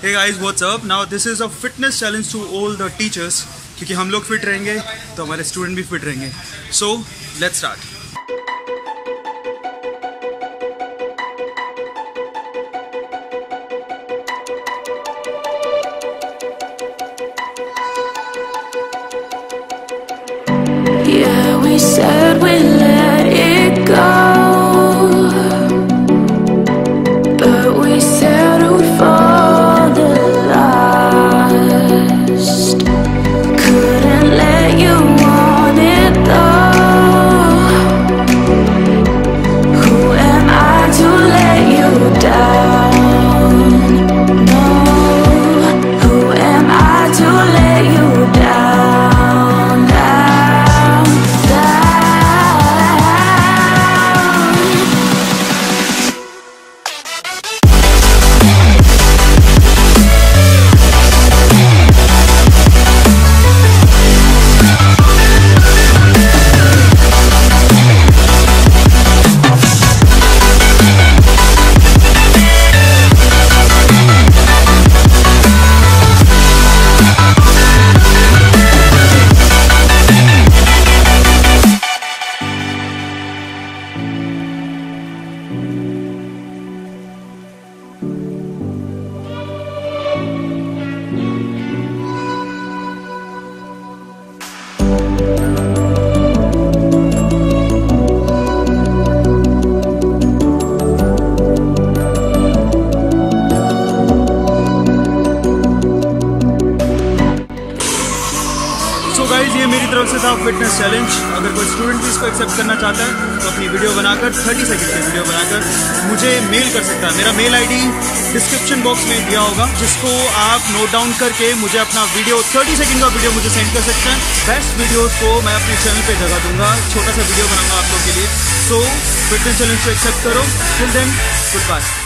Hey guys, what's up? Now this is a fitness challenge to all the teachers क्योंकि हम लोग fit रहेंगे तो हमारे स्टूडेंट भी फिट रहेंगे so let's start Yeah, we said we so guys ये मेरी तरफ़ से था फिटनेस चैलेंज अगर कोई स्टूडेंट भी इसको एक्सेप्ट करना चाहता है तो अपनी वीडियो बनाकर 30 सेकंड की वीडियो बनाकर मुझे मेल कर सकता है। मेरा मेल आईडी डिस्क्रिप्शन बॉक्स में दिया होगा, जिसको आप नोट डाउन करके मुझे अपना वीडियो 30 सेकंड का वीडियो मुझे सेंड कर सकते हैं। बेस्ट वीडियोस को मैं अपने चैनल पर जगह दूँगा, छोटा सा वीडियो बनाऊँगा आप लोग के लिए। सो फिटनेस चैलेंज को एक्सेप्ट करो। Till then goodbye